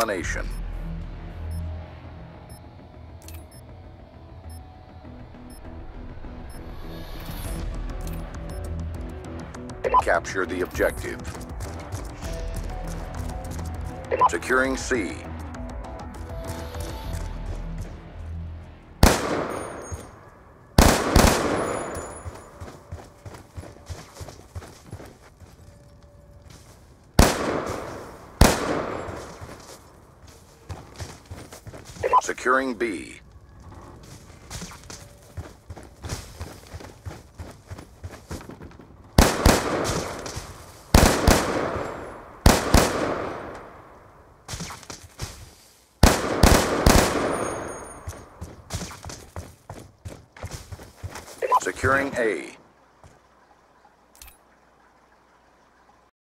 domination. Capture the objective. Securing C. Securing B. Securing A.